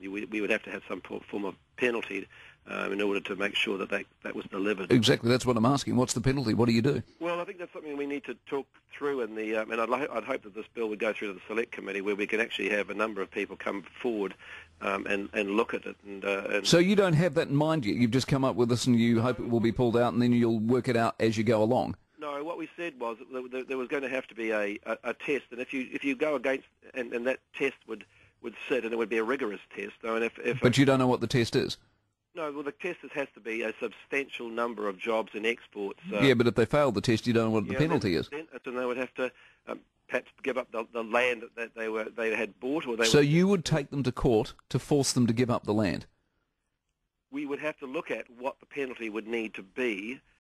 we, we would have to have some form of penalty um, in order to make sure that, that that was delivered. Exactly, that's what I'm asking. What's the penalty? What do you do? Well, I think that's something we need to talk through, in the um, and I'd, I'd hope that this bill would go through to the select committee where we can actually have a number of people come forward um, and and look at it. And, uh, and, so you don't have that in mind yet. You've just come up with this, and you hope it will be pulled out, and then you'll work it out as you go along. No, what we said was that there was going to have to be a, a, a test, and if you if you go against and, and that test would would sit, and it would be a rigorous test. I mean, if, if but you don't know what the test is. No, well, the test has to be a substantial number of jobs and exports. Uh, yeah, but if they fail the test, you don't know what yeah, the penalty is. Then, then they would have to um, perhaps give up the, the, land that they were they had bought, or they. So you would take them to court to force them to give up the land. We would have to look at what the penalty would need to be